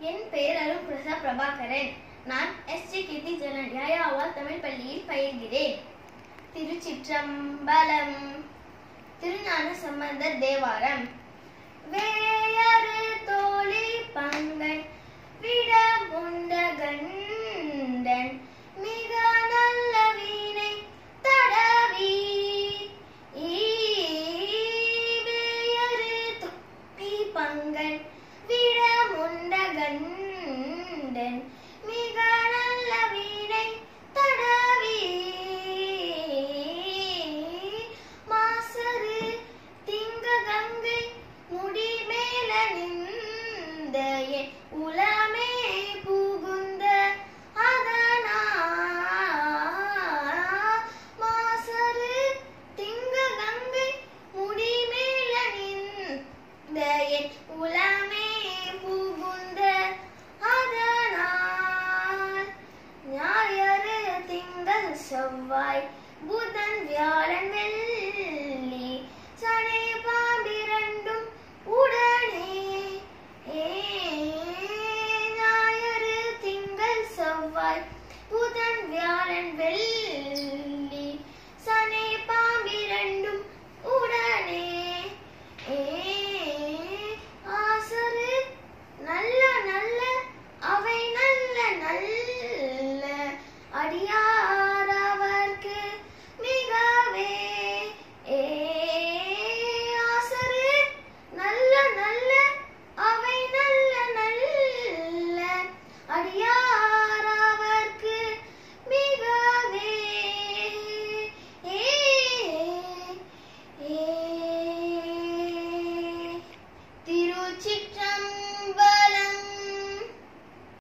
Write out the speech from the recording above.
என் பெயர் அருண் பிரசாத் பிரபாகரன். நான் S G Keerthi Janan Tamil பள்ளியில் பயில்கிறேன். திருச்சிற்றம்பலம் திருஞான சம்பந்தர் தேவாரம். வே புலமே புகுந்த மாசரு திங்க கங்கை முடிமேல நின்ற என் புலமே புகுந்த அதனால் ஞாயிறு திங்கள் செவ்வாய் புதன் வியாழன் வெள்ளி